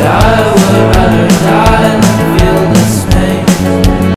that I